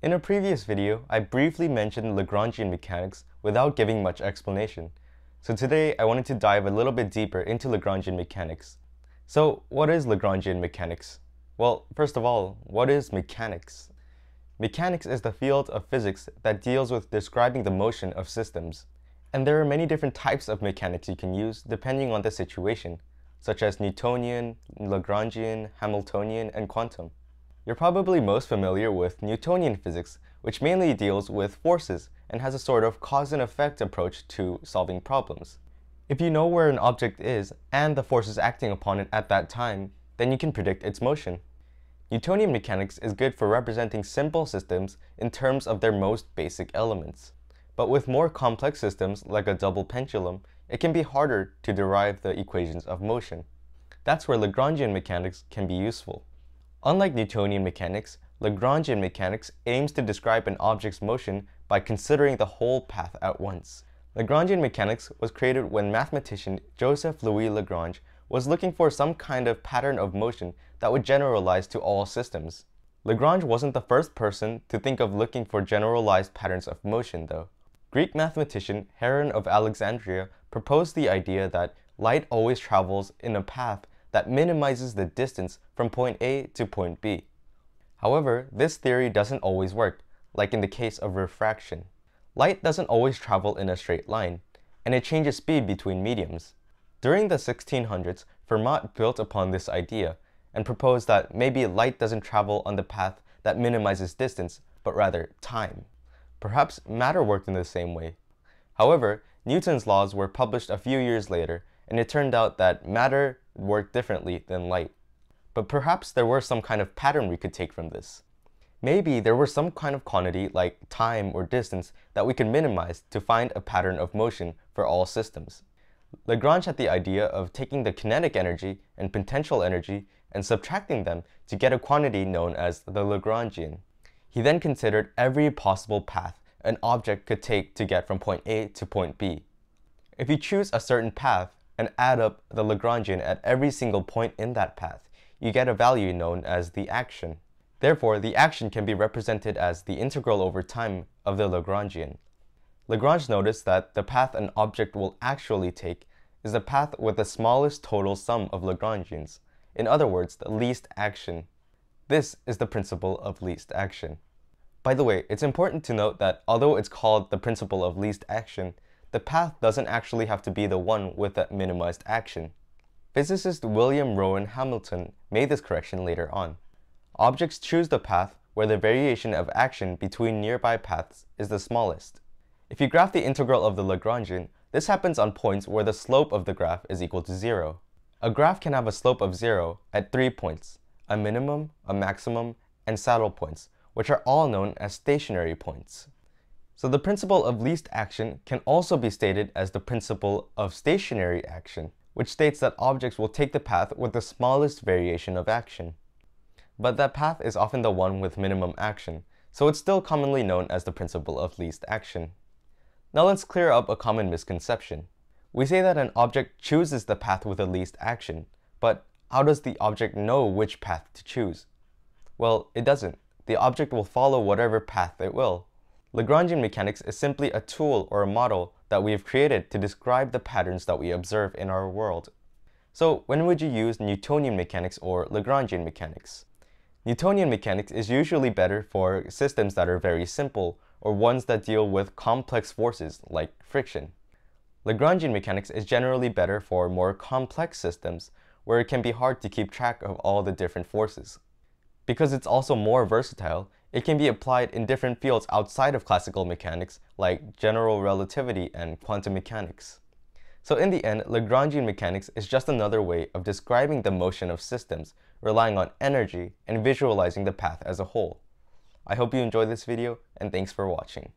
In a previous video, I briefly mentioned Lagrangian mechanics without giving much explanation. So today I wanted to dive a little bit deeper into Lagrangian mechanics. So what is Lagrangian mechanics? Well, first of all, what is mechanics? Mechanics is the field of physics that deals with describing the motion of systems. And there are many different types of mechanics you can use depending on the situation, such as Newtonian, Lagrangian, Hamiltonian, and quantum. You're probably most familiar with Newtonian physics, which mainly deals with forces and has a sort of cause and effect approach to solving problems. If you know where an object is and the forces acting upon it at that time, then you can predict its motion. Newtonian mechanics is good for representing simple systems in terms of their most basic elements. But with more complex systems, like a double pendulum, it can be harder to derive the equations of motion. That's where Lagrangian mechanics can be useful. Unlike Newtonian mechanics, Lagrangian mechanics aims to describe an object's motion by considering the whole path at once. Lagrangian mechanics was created when mathematician Joseph Louis Lagrange was looking for some kind of pattern of motion that would generalize to all systems. Lagrange wasn't the first person to think of looking for generalized patterns of motion, though. Greek mathematician Heron of Alexandria proposed the idea that light always travels in a path that minimizes the distance from point A to point B. However, this theory doesn't always work, like in the case of refraction. Light doesn't always travel in a straight line, and it changes speed between mediums. During the 1600s, Fermat built upon this idea and proposed that maybe light doesn't travel on the path that minimizes distance, but rather time. Perhaps matter worked in the same way. However, Newton's laws were published a few years later, and it turned out that matter worked differently than light. But perhaps there were some kind of pattern we could take from this. Maybe there was some kind of quantity like time or distance that we could minimize to find a pattern of motion for all systems. Lagrange had the idea of taking the kinetic energy and potential energy and subtracting them to get a quantity known as the Lagrangian. He then considered every possible path an object could take to get from point A to point B. If you choose a certain path and add up the Lagrangian at every single point in that path, you get a value known as the action. Therefore, the action can be represented as the integral over time of the Lagrangian. Lagrange noticed that the path an object will actually take is the path with the smallest total sum of Lagrangians, in other words, the least action. This is the principle of least action. By the way, it's important to note that although it's called the principle of least action, the path doesn't actually have to be the one with the minimized action. Physicist William Rowan Hamilton made this correction later on. Objects choose the path where the variation of action between nearby paths is the smallest. If you graph the integral of the Lagrangian, this happens on points where the slope of the graph is equal to zero. A graph can have a slope of zero at three points, a minimum, a maximum, and saddle points, which are all known as stationary points. So the principle of least action can also be stated as the principle of stationary action, which states that objects will take the path with the smallest variation of action. But that path is often the one with minimum action, so it's still commonly known as the principle of least action. Now let's clear up a common misconception. We say that an object chooses the path with the least action, but how does the object know which path to choose? Well, it doesn't. The object will follow whatever path it will. Lagrangian mechanics is simply a tool or a model that we have created to describe the patterns that we observe in our world. So when would you use Newtonian mechanics or Lagrangian mechanics? Newtonian mechanics is usually better for systems that are very simple or ones that deal with complex forces like friction. Lagrangian mechanics is generally better for more complex systems where it can be hard to keep track of all the different forces. Because it's also more versatile, it can be applied in different fields outside of classical mechanics like general relativity and quantum mechanics. So in the end, Lagrangian mechanics is just another way of describing the motion of systems, relying on energy and visualizing the path as a whole. I hope you enjoyed this video, and thanks for watching.